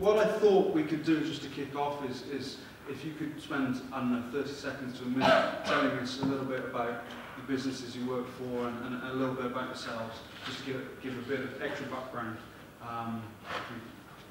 What I thought we could do just to kick off is, is if you could spend, I don't know, 30 seconds to a minute telling us a little bit about the businesses you work for and, and a little bit about yourselves, just to give, give a bit of extra background. Um,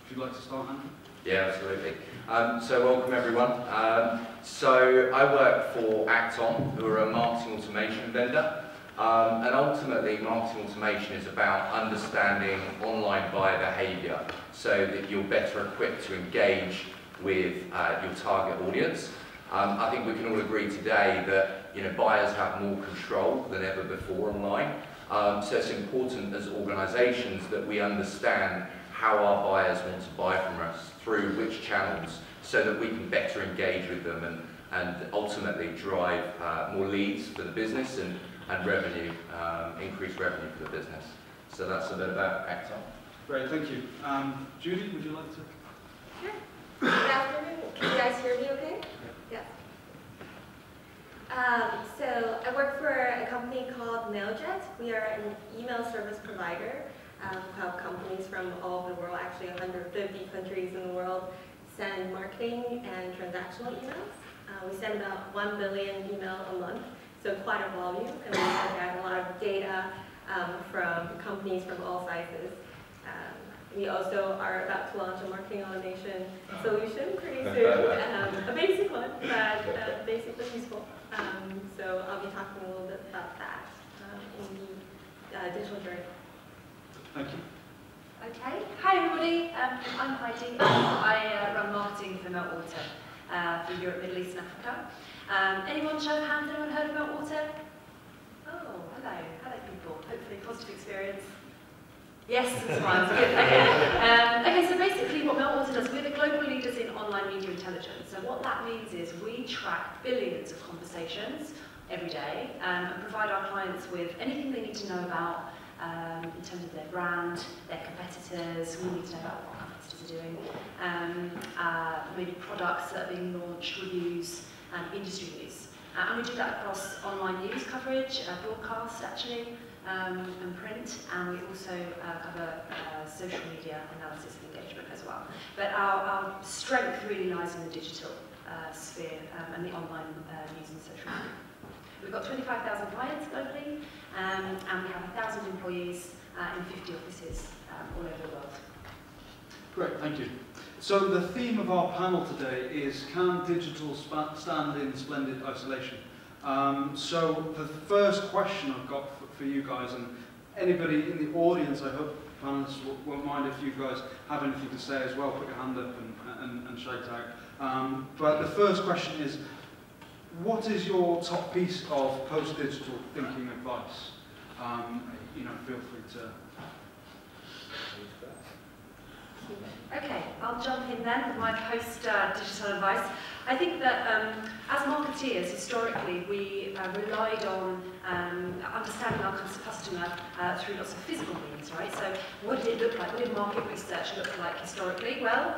if, you, like to start, Andrew. Yeah, absolutely. Um, so welcome everyone. Um, so I work for Act-On, who are a marketing automation vendor. Um, and ultimately, marketing automation is about understanding online buyer behaviour so that you're better equipped to engage with uh, your target audience. Um, I think we can all agree today that you know buyers have more control than ever before online. Um, so it's important as organisations that we understand how our buyers want to buy from us through which channels so that we can better engage with them and, and ultimately drive uh, more leads for the business and, and revenue, um, increase revenue for the business. So that's a bit about Act-On. Great, thank you. Um, Judy, would you like to? Good afternoon. Can you guys hear me okay? Yeah. Um, so I work for a company called Mailjet. We are an email service provider. Um, we help companies from all over the world, actually 150 countries in the world, send marketing and transactional emails. Uh, we send about 1 billion email a month, so quite a volume. And we look at a lot of data um, from companies from all sizes. Um, we also are about to launch a marketing automation solution pretty soon, um, a basic one, but uh, basically useful. Um, so I'll be talking a little bit about that um, in the uh, digital journey. Thank you. Okay. Hi everybody, um, I'm Heidi. I uh, run marketing for Meltwater uh, for Europe, Middle East and Africa. Um, anyone show of hands, anyone heard of Meltwater? Oh, hello, hello people. Hopefully positive experience. Yes, that's fine. Good. Okay. Um, okay, so basically what Meltwater does, we're the global leaders in online media intelligence. So what that means is we track billions of conversations every day um, and provide our clients with anything they need to know about um, in terms of their brand, their competitors. We need to know about what competitors are doing. Um, uh, maybe products that are being launched, reviews, and industry news. Uh, and we do that across online news coverage, uh, broadcast actually, um, and print, and we also uh, cover uh, social media analysis and engagement as well. But our, our strength really lies in the digital uh, sphere um, and the online uh, news and social media. We've got 25,000 clients globally, um, and we have 1,000 employees uh, in 50 offices um, all over the world. Great, thank you. So the theme of our panel today is Can Digital Stand in Splendid Isolation? Um, so the first question I've got for, for you guys, and anybody in the audience, I hope panelists won't mind if you guys have anything to say as well, put your hand up and, and, and shout out. Um, but the first question is, what is your top piece of post-digital thinking advice? Um, you know, feel free to Okay, I'll jump in then with my post-digital advice. I think that um, as marketeers, historically, we uh, relied on um, understanding our cus- customer uh, through lots of physical means, right? So what did it look like? What did market research look like historically? Well,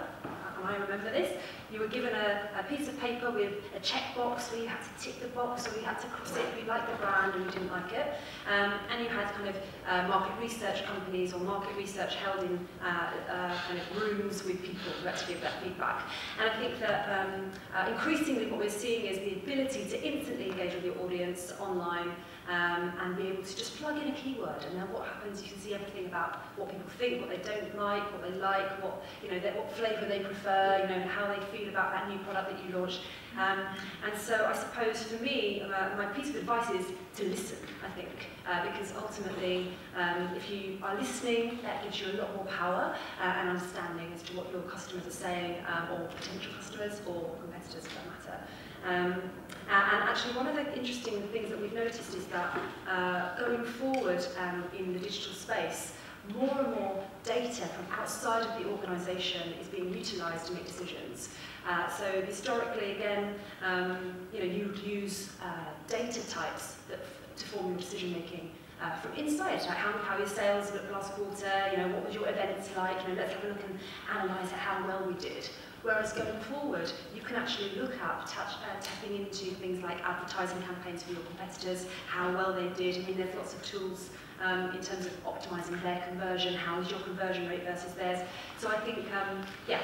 I remember this, you were given a, a piece of paper with a checkbox where you had to tick the box or you had to cross it if you liked the brand or you didn't like it. Um, and you had kind of uh, market research companies or market research held in uh, uh, kind of rooms with people who had to give that feedback. And I think that um, uh, increasingly what we're seeing is the ability to instantly engage with your audience online um, and be able to just plug in a keyword and then what happens you can see everything about what people think, what they don't like, what they like, what you know, their, what flavour they prefer, you know, how they feel about that new product that you launched. Um, and so I suppose for me, uh, my piece of advice is to listen, I think, uh, because ultimately um, if you are listening, that gives you a lot more power uh, and understanding as to what your customers are saying um, or potential customers or competitors for that matter. Um, and actually one of the interesting things that we've noticed is that uh, going forward um, in the digital space, more and more data from outside of the organisation is being utilised to make decisions. Uh, so historically, again, um, you know, you would use uh, data types to form your decision making uh, from inside, like how, how your sales looked last quarter, you know, what was your events like, you know, let's have a look and analyse how well we did. Whereas going forward, you can actually look at touch, uh, tapping into things like advertising campaigns for your competitors, how well they did. I mean, there's lots of tools um, in terms of optimizing their conversion, how is your conversion rate versus theirs. So I think, um, yeah,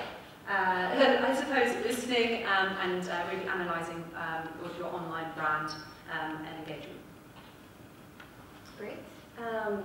uh, I suppose listening um, and uh, really analysing um, your online brand um, and engagement. Great. Um,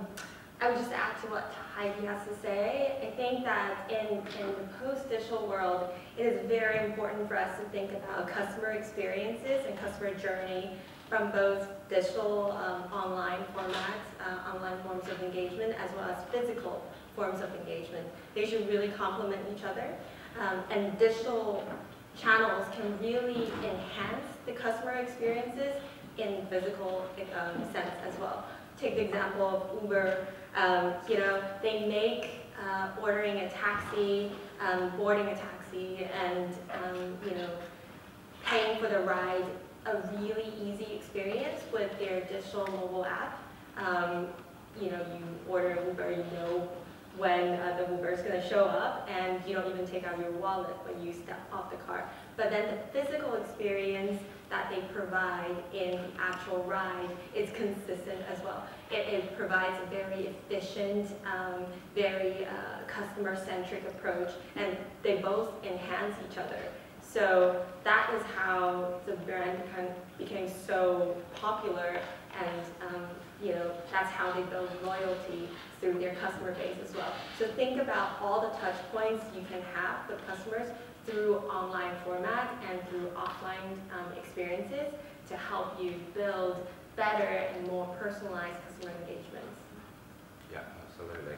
I would just add to what Heidi has to say. I think that in, in the post-digital world, it is very important for us to think about customer experiences and customer journey from both digital um, online formats, uh, online forms of engagement, as well as physical forms of engagement. They should really complement each other. Um, and digital channels can really enhance the customer experiences in physical um, sense as well. Take the example of Uber, um, you know, they make uh, ordering a taxi, um, boarding a taxi, and, um, you know, paying for the ride a really easy experience with their digital mobile app. Um, you know, you order Uber, you know when uh, the Uber is going to show up, and you don't even take out your wallet when you step off the car. But then the physical experience that they provide in actual ride is consistent as well. It, it provides a very efficient, um, very uh, customer-centric approach, and they both enhance each other. So that is how the brand became, became so popular, and um, you know that's how they build loyalty through their customer base as well. So think about all the touch points you can have with customers through online format and through offline um, experiences to help you build better and more personalized customer engagements. Yeah, absolutely.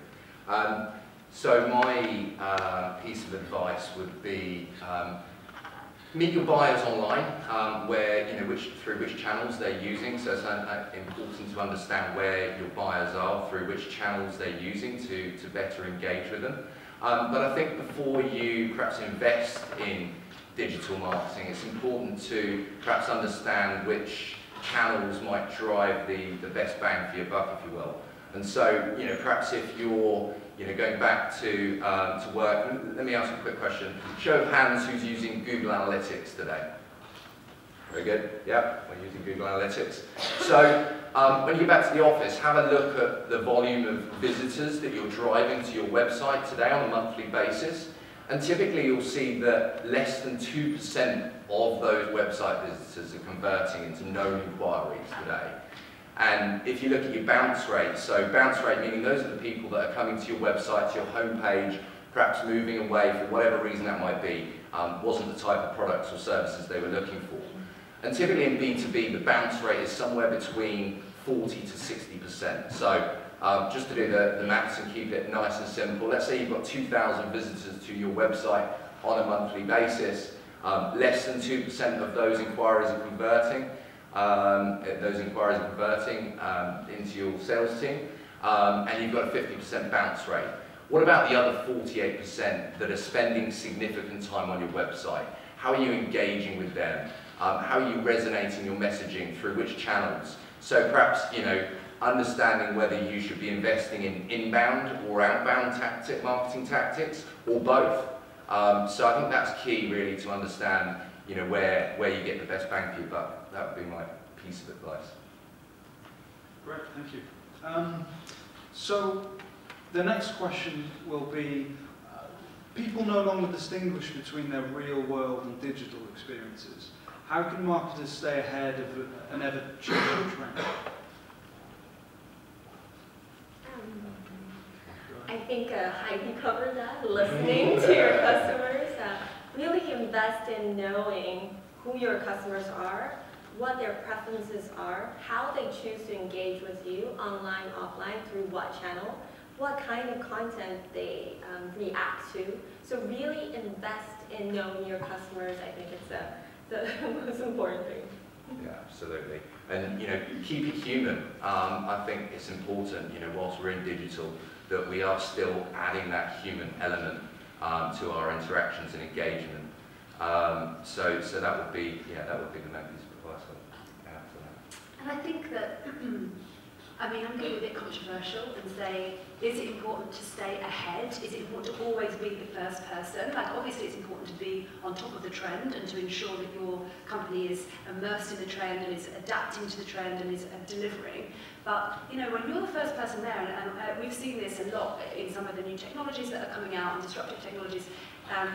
Um, so my uh, piece of advice would be um, meet your buyers online, um, where you know which through which channels they're using. So it's uh, important to understand where your buyers are through which channels they're using to to better engage with them. Um, but I think before you perhaps invest in digital marketing, it's important to perhaps understand which channels might drive the, the best bang for your buck, if you will. And so, you know, perhaps if you're, you know, going back to, um, to work, let me ask a quick question. Show of hands who's using Google Analytics today. Very good. Yeah, we're using Google Analytics. So um, when you get back to the office, have a look at the volume of visitors that you're driving to your website today on a monthly basis. And typically you'll see that less than 2% of those website visitors are converting into known inquiries today. And if you look at your bounce rate, so bounce rate meaning those are the people that are coming to your website, to your homepage, perhaps moving away for whatever reason that might be, um, wasn't the type of products or services they were looking for. And typically in B2B, the bounce rate is somewhere between 40 to 60%. So um, just to do the, the maths and keep it nice and simple, let's say you've got 2,000 visitors to your website on a monthly basis. Um, less than 2% of those inquiries are converting. Um, those inquiries are converting um, into your sales team. Um, and you've got a 50% bounce rate. What about the other 48% that are spending significant time on your website? How are you engaging with them? Um, how are you resonating your messaging through which channels? So perhaps, you know, understanding whether you should be investing in inbound or outbound tactic, marketing tactics, or both. Um, so I think that's key really to understand, you know, where, where you get the best bang for your buck. That would be my piece of advice. Great, thank you. Um, so the next question will be, uh, people no longer distinguish between their real world and digital experiences. How can marketers stay ahead of an ever-changing trend? Um, I think uh, Heidi covered that, listening to your customers. Uh, really invest in knowing who your customers are, what their preferences are, how they choose to engage with you, online, offline, through what channel, what kind of content they um, react to. So really invest in knowing your customers. I think it's a the most important thing. Yeah, absolutely. And, you know, keep it human. Um, I think it's important, you know, whilst we're in digital, that we are still adding that human element um, to our interactions and engagement. Um, so, so that would be, yeah, that would be the main piece I think that, I mean, I'm going to be a bit controversial and say, is it important to stay ahead? Is it important to always be the first person? Like, obviously, it's important to be on top of the trend and to ensure that your company is immersed in the trend and is adapting to the trend and is uh, delivering. But, you know, when you're the first person there, and, and uh, we've seen this a lot in some of the new technologies that are coming out and disruptive technologies, Um,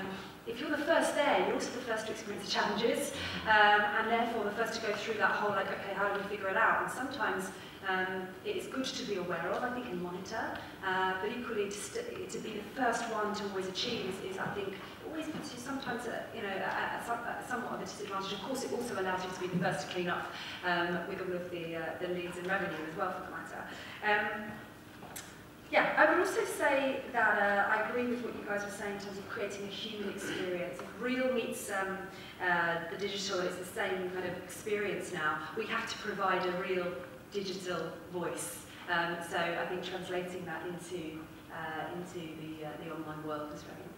if you're the first there, you're also the first to experience the challenges, um, and therefore the first to go through that whole, like, okay, how do we figure it out? And sometimes um, it is good to be aware of, I think, and monitor, uh, but equally to, to be the first one to always achieve is, is I think, always puts you sometimes at, you know, at, at somewhat of a disadvantage. Of course, it also allows you to be the first to clean up um, with all of the, uh, the leads and revenue as well, for the matter. Um, yeah, I would also say that uh, I agree with what you guys were saying in terms of creating a human experience. If real meets um, uh, the digital, it's the same kind of experience now. We have to provide a real digital voice. Um, so I think translating that into uh, into the uh, the online world is very important.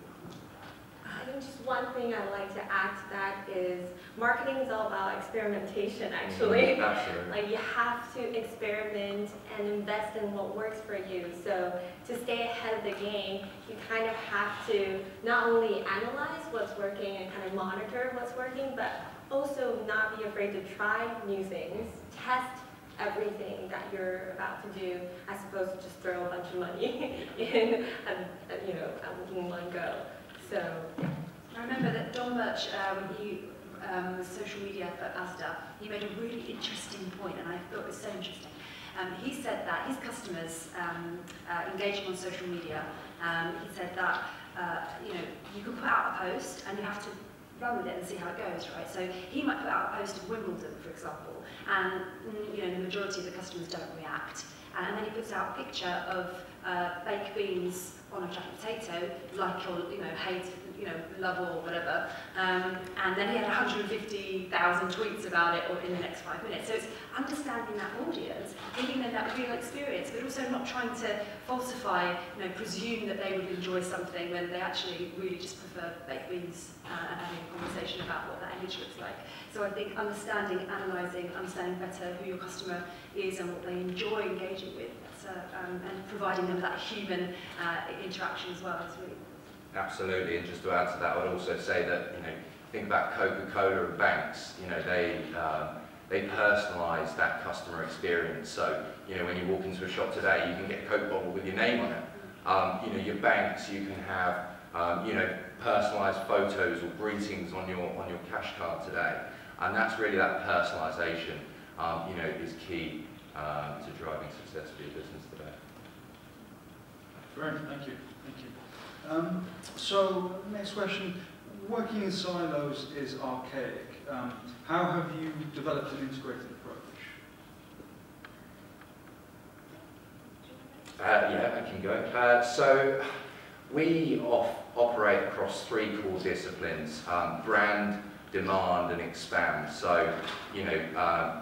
I think just one thing I'd like to add to that is marketing is all about experimentation actually. Mm, absolutely. like you have to experiment and invest in what works for you. So to stay ahead of the game, you kind of have to not only analyze what's working and kind of monitor what's working, but also not be afraid to try new things, test everything that you're about to do as opposed to just throw a bunch of money in and, and you know in one go. So I remember that Don uh, when he um, social media for Asda, he made a really interesting point, and I thought it was so interesting. Um, he said that his customers um, uh, engaging on social media, um, he said that uh, you know you can put out a post and you have to run with it and see how it goes, right? So he might put out a post of Wimbledon, for example, and mm, you know the majority of the customers don't react. And then he puts out a picture of uh, baked beans on a jacket potato, like or you know hate, you know love or whatever. Um, and then he had 150,000 tweets about it or in the next five minutes. So it's understanding that audience, giving them that real experience, but also not trying to falsify, you know, presume that they would enjoy something when they actually really just prefer baked beans uh, and having a conversation about what that image looks like. So I think understanding, analysing, understanding better who your customer is and what they enjoy engaging with, um, and providing them that human uh, interaction as well Absolutely, and just to add to that, I would also say that, you know, think about Coca-Cola and banks, you know, they, um, they personalise that customer experience. So, you know, when you walk into a shop today, you can get a Coke bottle with your name on it. Um, you know, your banks, you can have, um, you know, personalised photos or greetings on your, on your cash card today. And that's really that personalisation, um, you know, is key um, to driving success for your business today. Great, thank you, thank you. Um, so, next question. Working in silos is archaic. Um, how have you developed an integrated approach? Uh, yeah, I can go. Uh, so, we off operate across three core disciplines, um, brand, demand and expand. So, you know, uh,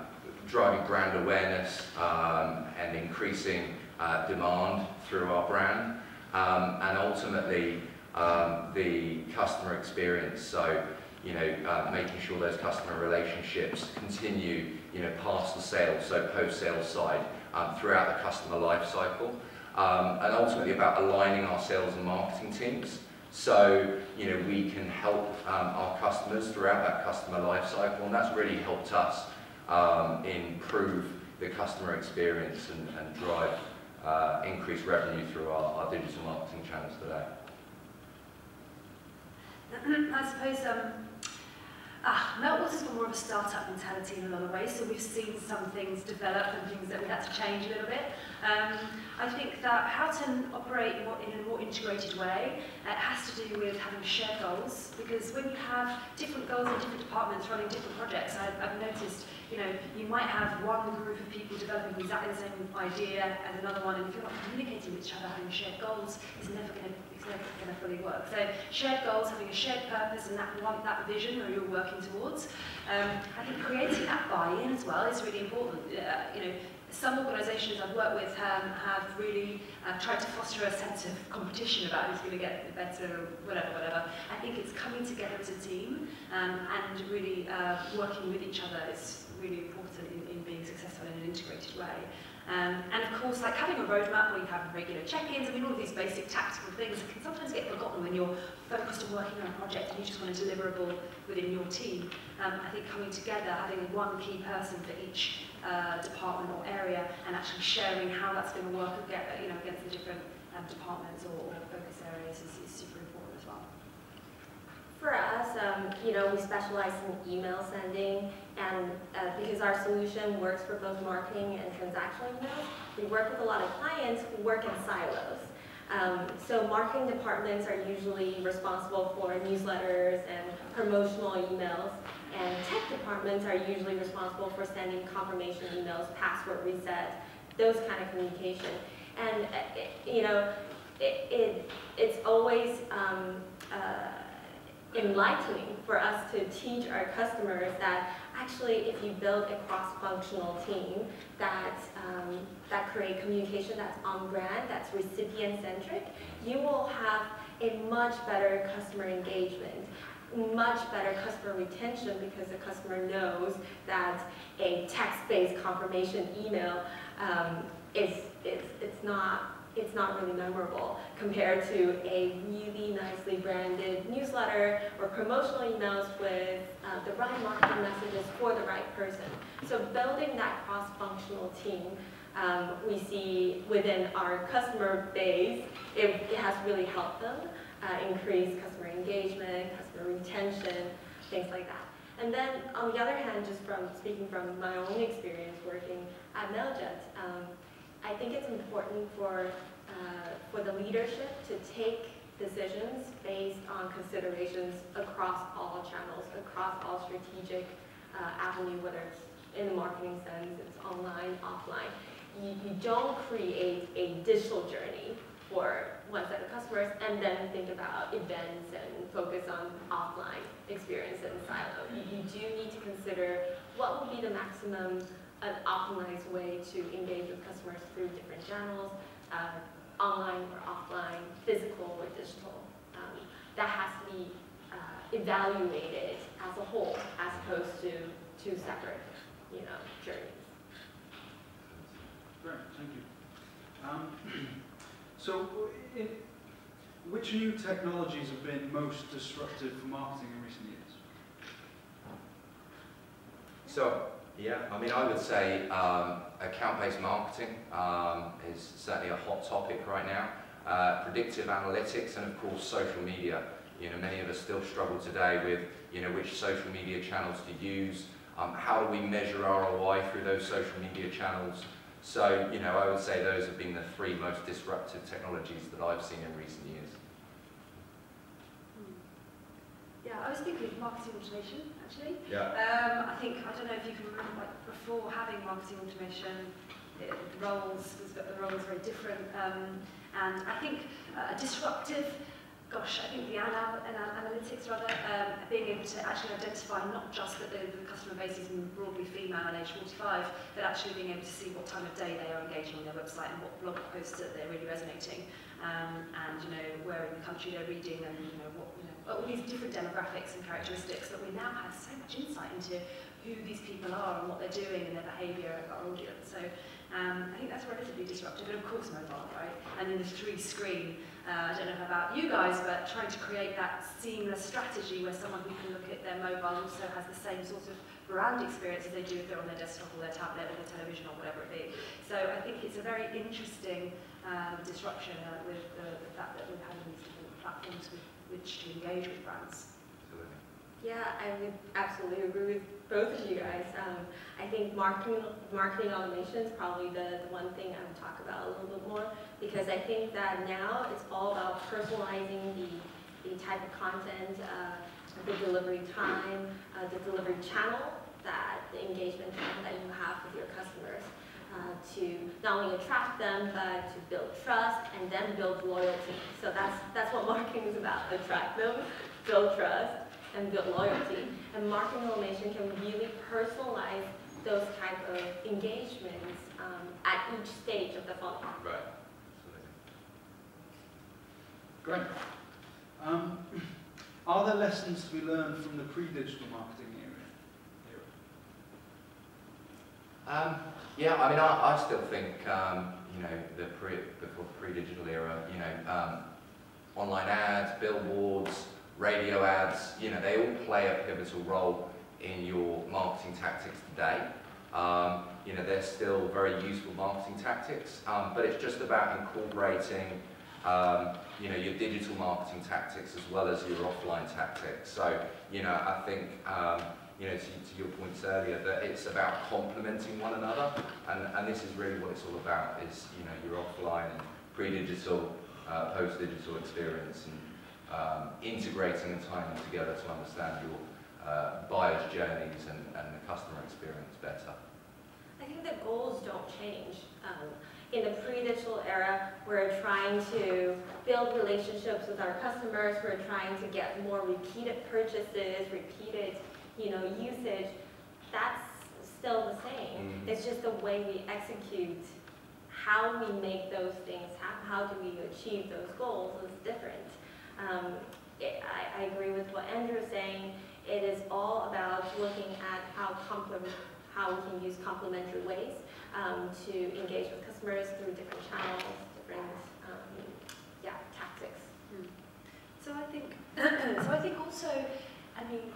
driving brand awareness um, and increasing uh, demand through our brand. Um, and ultimately, um, the customer experience. So, you know, uh, making sure those customer relationships continue, you know, past the sale, so post-sale side, um, throughout the customer life cycle. Um, and ultimately about aligning our sales and marketing teams so, you know, we can help um, our customers throughout that customer life cycle, and that's really helped us um, improve the customer experience and, and drive uh, increased revenue through our, our digital marketing channels today. I suppose um, Ah, Meltwater's more of a startup mentality in a lot of ways, so we've seen some things develop and things that we had to change a little bit. Um, I think that how to operate in a more integrated way uh, has to do with having shared goals, because when you have different goals in different departments running different projects, I've, I've noticed, you know, you might have one group of people developing exactly the same idea as another one, and if you're not communicating with each other, having shared goals never going to going to fully work. So shared goals, having a shared purpose and that one, that vision that you're working towards. Um, I think creating that buy-in as well is really important. Uh, you know, some organisations I've worked with um, have really uh, tried to foster a sense of competition about who's going to get the better, or whatever, whatever. I think it's coming together as a team um, and really uh, working with each other is really important in, in being successful in an integrated way. Um, and of course, like having a roadmap where you have regular check-ins, I mean, all of these basic tactical things can sometimes get forgotten when you're focused on working on a project and you just want a deliverable within your team. Um, I think coming together, having one key person for each uh, department or area and actually sharing how that's going to work against, you know, against the different um, departments or, or focus areas is, is super. For us, um, you know, we specialize in email sending, and uh, because our solution works for both marketing and transactional emails, we work with a lot of clients who work in silos. Um, so marketing departments are usually responsible for newsletters and promotional emails, and tech departments are usually responsible for sending confirmation emails, password reset, those kind of communication. And, uh, it, you know, it, it, it's always um, uh, enlightening for us to teach our customers that actually if you build a cross-functional team that, um, that create communication that's on brand, that's recipient-centric, you will have a much better customer engagement, much better customer retention because the customer knows that a text-based confirmation email um, is, is it's not it's not really memorable compared to a really nicely branded newsletter or promotional emails with uh, the right marketing messages for the right person. So building that cross-functional team, um, we see within our customer base, it, it has really helped them uh, increase customer engagement, customer retention, things like that. And then on the other hand, just from speaking from my own experience working at Mailjet, um, I think it's important for, uh, for the leadership to take decisions based on considerations across all channels, across all strategic uh, avenue, whether it's in the marketing sense, it's online, offline. You, you don't create a digital journey for one set of customers and then think about events and focus on offline experience in silo. You, you do need to consider what will be the maximum an optimized way to engage with customers through different channels, uh, online or offline, physical or digital. Um, that has to be uh, evaluated as a whole, as opposed to two separate, you know, journeys. Great, thank you. Um, so, in, which new technologies have been most disruptive for marketing in recent years? So, yeah, I mean, I would say um, account-based marketing um, is certainly a hot topic right now. Uh, predictive analytics and, of course, social media. You know, many of us still struggle today with, you know, which social media channels to use. Um, how do we measure ROI through those social media channels? So, you know, I would say those have been the three most disruptive technologies that I've seen in recent years. Yeah, I was thinking of marketing automation, actually. Yeah. Um, I think, I don't know if you can remember, like, before having marketing automation, it, the roles, was, the roles were very different. Um, and I think uh, a disruptive gosh, I think the anal analytics rather, um, being able to actually identify not just that the customer base is broadly female and age 45, but actually being able to see what time of day they are engaging on their website and what blog posts that they're really resonating, um, and you know where in the country they're reading and you know what you know all these different demographics and characteristics that we now have so much insight into who these people are and what they're doing and their behaviour of our audience. So um, I think that's relatively disruptive, but of course mobile, right? And then the three screen uh, I don't know about you guys, but trying to create that seamless strategy where someone who can look at their mobile also has the same sort of brand experience as they do if they're on their desktop or their tablet or their television or whatever it be. So I think it's a very interesting um, disruption uh, with the, the fact that we've had these different platforms with which to engage with brands. Yeah, I would absolutely agree with both of you guys. Um, I think marketing, marketing automation is probably the, the one thing I would talk about a little bit more because I think that now it's all about personalizing the, the type of content, uh, the delivery time, uh, the delivery channel, that the engagement channel that you have with your customers. Uh, to not only attract them, but to build trust and then build loyalty. So that's, that's what marketing is about, attract them, build trust, and build loyalty. And marketing automation can really personalize those type of engagements um, at each stage of the funnel. Right. Great. Um, are there lessons to be learned from the pre-digital marketing era? Um, yeah, I mean, I, I still think, um, you know, the pre, before the pre-digital era, you know, um, online ads, billboards, radio ads, you know, they all play a pivotal role in your marketing tactics today. Um, you know, they're still very useful marketing tactics, um, but it's just about incorporating, um, you know, your digital marketing tactics as well as your offline tactics. So, you know, I think, um, you know, to, to, your points earlier, that it's about complementing one another, and, and this is really what it's all about, is, you know, your offline and pre-digital, uh, post-digital experience, and um, integrating and tying them together to understand your uh, buyer's journeys and, and the customer experience better. I think the goals don't change. Um, in the pre-digital era, we're trying to build relationships with our customers. We're trying to get more repeated purchases, repeated, you know, usage. That's still the same. Mm. It's just the way we execute how we make those things happen, how do we achieve those goals is different. Um, it, I, I, agree with what Andrew is saying. It is all about looking at how how we can use complementary ways um, to engage with customers through different channels, different um, yeah tactics. Mm. So I think so. I think also, I mean,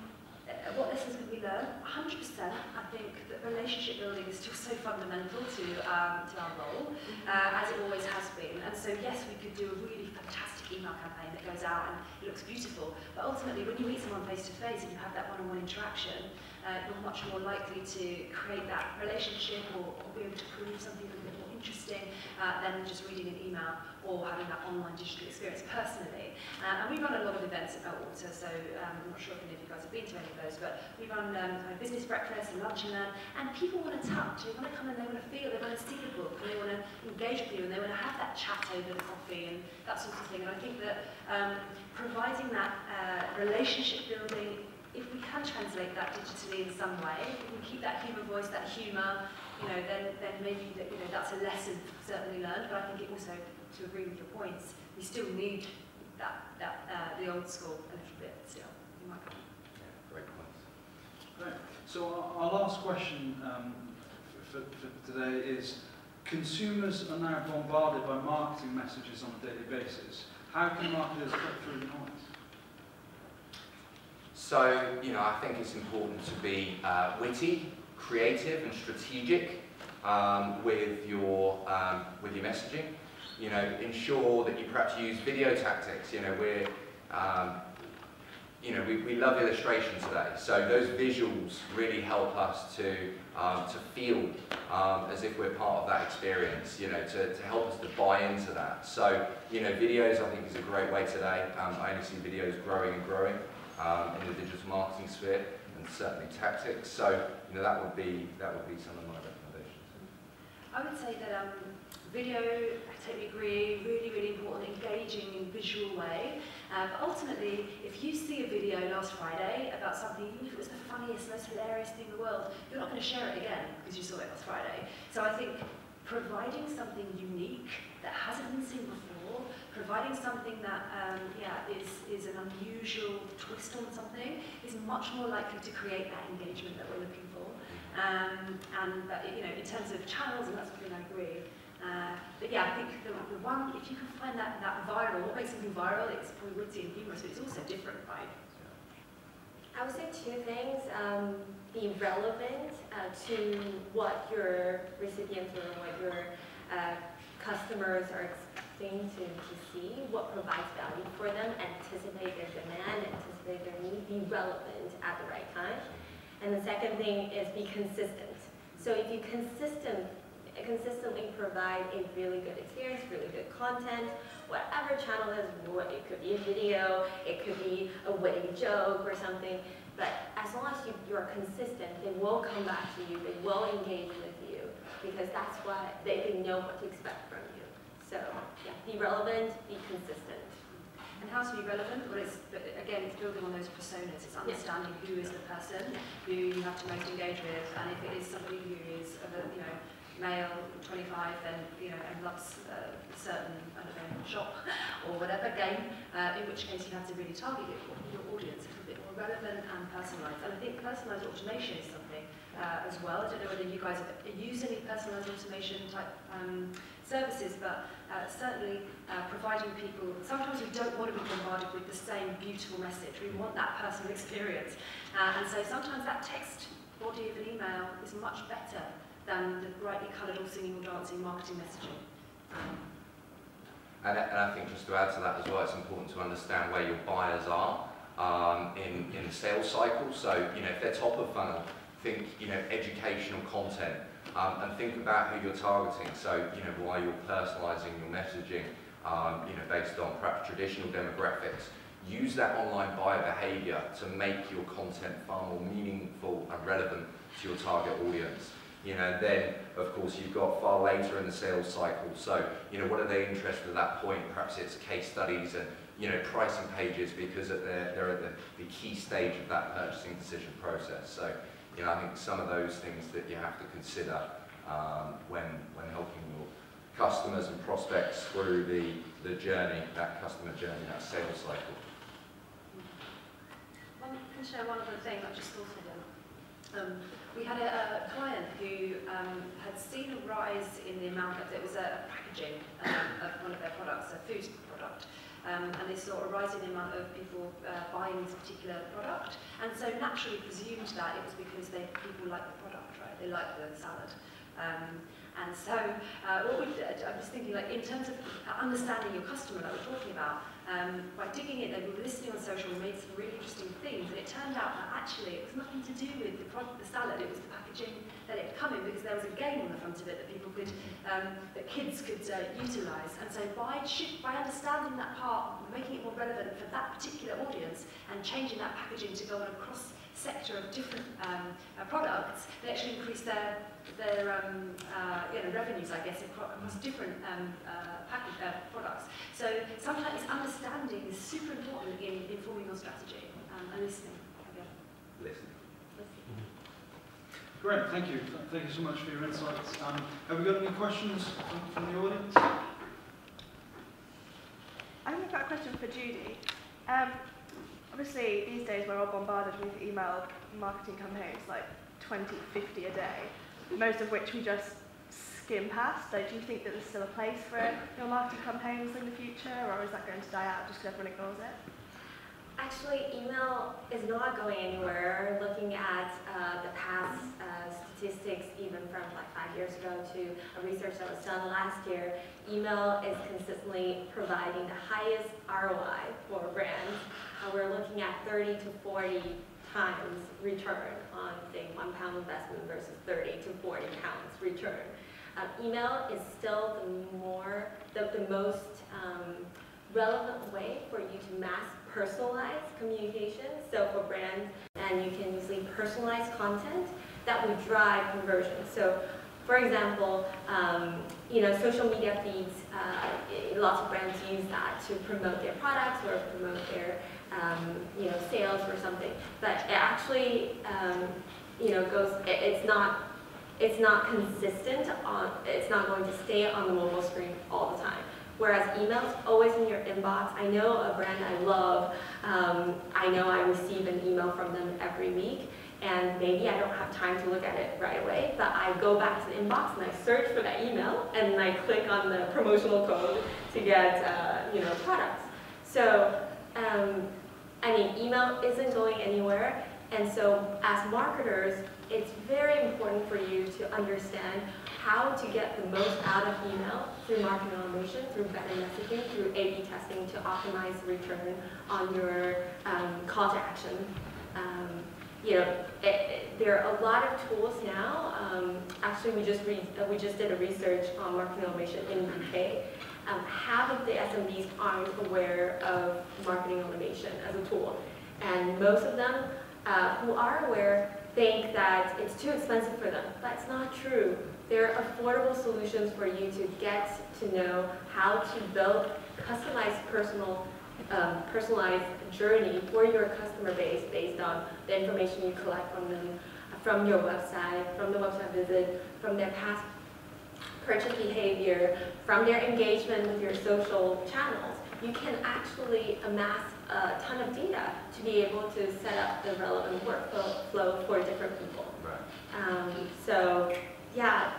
uh, what lessons can we learn? 100%. I think that relationship building is still so fundamental to um, to our role, mm-hmm. uh, as it always has been. And so yes, we could do a really fantastic email campaign that goes out and it looks beautiful. But ultimately, when you meet someone face to face and you have that one-on-one -on -one interaction, uh, you're much more likely to create that relationship or, or be able to prove something interesting uh, than just reading an email or having that online digital experience personally. Uh, and we run a lot of events at Meltwater, so um, I'm not sure if any of you guys have been to any of those, but we run um, kind of business breakfast and lunch and learn, and people want to touch, they want to come and they want to feel, they want to see the book, and they want to engage with you, and they want to have that chat over the coffee and that sort of thing. And I think that um, providing that uh, relationship building if we can translate that digitally in some way, if we keep that human voice, that humour, you know, then, then maybe that, you know, that's a lesson certainly learned, but I think it also, to agree with your points, we still need that, that uh, the old school a little bit still, in my opinion. Yeah, great points. Great. So our, our last question um, for, for today is, consumers are now bombarded by marketing messages on a daily basis. How can marketers cut through the noise? So, you know, I think it's important to be uh, witty, creative and strategic um, with, your, um, with your messaging. You know, ensure that you perhaps use video tactics. You know, we're, um, you know, we, we love illustration today. So those visuals really help us to, um, to feel um, as if we're part of that experience, you know, to, to help us to buy into that. So, you know, videos I think is a great way today. Um, I only see videos growing and growing in the digital marketing sphere and certainly tactics. So you know that would be that would be some of my recommendations. I would say that um, video, I totally agree, really really important, engaging in visual way. But ultimately, if you see a video last Friday about something, even if it was the funniest, most hilarious thing in the world, you're not going to share it again because you saw it last Friday. So I think providing something unique that hasn't been seen before, providing something that um, yeah, is, is an unusual twist on something, is much more likely to create that engagement that we're looking for. Um, and that, you know, in terms of channels, and that's something I agree. Uh, but yeah, I think the, the one, if you can find that, that viral, what makes something viral, it's probably witty and humorous, but it's also different, right? I would say two things. Um, be relevant uh, to what your recipients or what your uh, customers are to, to see, what provides value for them, anticipate their demand, anticipate their need, be relevant at the right time. And the second thing is be consistent. So if you consistent, consistently provide a really good experience, really good content, whatever channel it is, it could be a video, it could be a witty joke or something, but as long as you, you're consistent, they will come back to you, they will engage with you, because that's what, they, they know what to expect from you. So, yeah, be relevant, be consistent. And how to be relevant? Well, it's, again, it's building on those personas. It's understanding yeah. who is the person who you have to most engage with, and if it is somebody who is of a, you know, male, 25, then, you know, and loves a certain, I don't know, shop or whatever game, uh, in which case you have to really target your, your audience a little bit more relevant and personalised. And I think personalised automation is something uh, as well. I don't know whether you guys have used any personalised automation type um, services, but uh, certainly uh, providing people, sometimes we don't want to be bombarded with the same beautiful message. We want that personal experience. Uh, and so sometimes that text body of an email is much better than the brightly coloured or singing or dancing marketing messaging. And, and I think just to add to that as well, it's important to understand where your buyers are um, in, in the sales cycle. So, you know, if they're top of funnel, think, you know, educational content um, and think about who you're targeting. So, you know, why you're personalizing your messaging, um, you know, based on perhaps traditional demographics. Use that online buyer behavior to make your content far more meaningful and relevant to your target audience. You know, then of course you've got far later in the sales cycle. So, you know, what are they interested at that point? Perhaps it's case studies and, you know, pricing pages because they're, they're at the, the key stage of that purchasing decision process. So, you know, I think some of those things that you have to consider um, when, when helping your customers and prospects through the, the journey, that customer journey, that sales cycle. One, can share one other thing I just thought of. Um, we had a, a client who um, had seen a rise in the amount of, it was a packaging um, of one of their products, a food product, um, and they saw a rise in the amount of people uh, buying this particular product. And so naturally presumed that it was because they people like the product, right? They like the salad. Um, and so uh, what we did, I was thinking like in terms of understanding your customer that we're talking about, um, by digging in, they were listening on social and made some really interesting things, and it turned out that actually it was nothing to do with the, product, the salad, it was the packaging that it had come in, because there was a game on the front of it that people could, um, that kids could uh, utilise. And so by, by understanding that part, making it more relevant for that particular audience, and changing that packaging to go on a cross sector of different um, uh, products, they actually increase their their um, uh, you know, revenues, I guess, across different um, uh, package, uh, products. So sometimes understanding is super important in informing your strategy um, and listening. Listening. Great, thank you. Thank you so much for your insights. Um, have we got any questions from, from the audience? I think I've got a question for Judy. Obviously, these days we're all bombarded with email marketing campaigns, like 20, 50 a day most of which we just skim past. So do you think that there's still a place for your marketing campaigns in the future, or is that going to die out just because everyone ignores it? Actually, email is not going anywhere. Looking at uh, the past uh, statistics, even from like five years ago to a research that was done last year, email is consistently providing the highest ROI for brands. Uh, we're looking at 30 to 40 times return on, say, one pound investment versus 30 to 40 pounds return. Um, email is still the more, the, the most um, relevant way for you to mass personalize communication. So for brands, and you can usually personalize content that would drive conversion. So for example, um, you know, social media feeds, uh, lots of brands use that to promote their products or promote their um, you know, sales or something. But it actually, um, you know, goes, it, it's not, it's not consistent on, it's not going to stay on the mobile screen all the time. Whereas emails always in your inbox. I know a brand I love. Um, I know I receive an email from them every week, and maybe I don't have time to look at it right away, but I go back to the inbox and I search for that email, and I click on the promotional code to get, uh, you know, products. So um, I mean, email isn't going anywhere, and so as marketers, it's very important for you to understand how to get the most out of email through marketing automation, through better messaging, through A-B testing to optimize return on your um, call to action. Um, you know, it, it, there are a lot of tools now. Um, actually, we just re we just did a research on marketing automation in the UK, um, half of the SMBs aren't aware of marketing automation as a tool. And most of them uh, who are aware think that it's too expensive for them. That's not true. There are affordable solutions for you to get to know how to build customized personal um, personalized journey for your customer base based on the information you collect from them, from your website, from the website visit, from their past purchase behavior, from their engagement with your social channels, you can actually amass a ton of data to be able to set up the relevant workflow for different people. Right. Um, so yeah,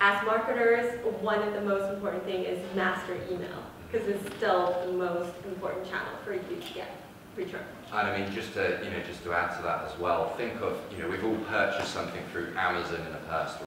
as marketers, one of the most important thing is master email because it's still the most important channel for you to get return. And I mean, just to, you know, just to add to that as well, think of, you know, we've all purchased something through Amazon in the past